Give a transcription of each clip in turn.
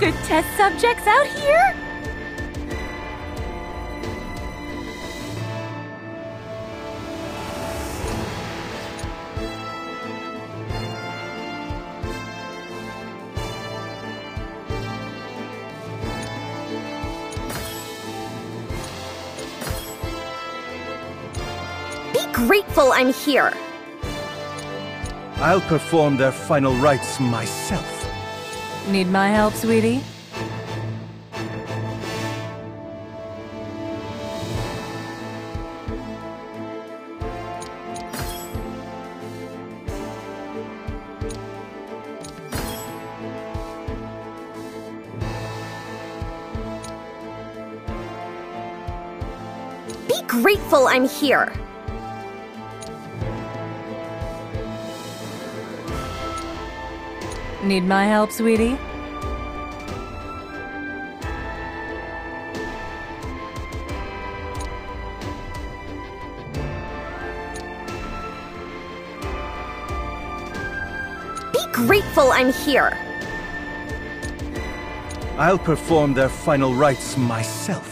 Good test subjects out here? Be grateful I'm here. I'll perform their final rites myself. Need my help, sweetie? Be grateful I'm here. Need my help, sweetie? Be grateful I'm here. I'll perform their final rites myself.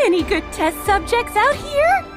Any good test subjects out here?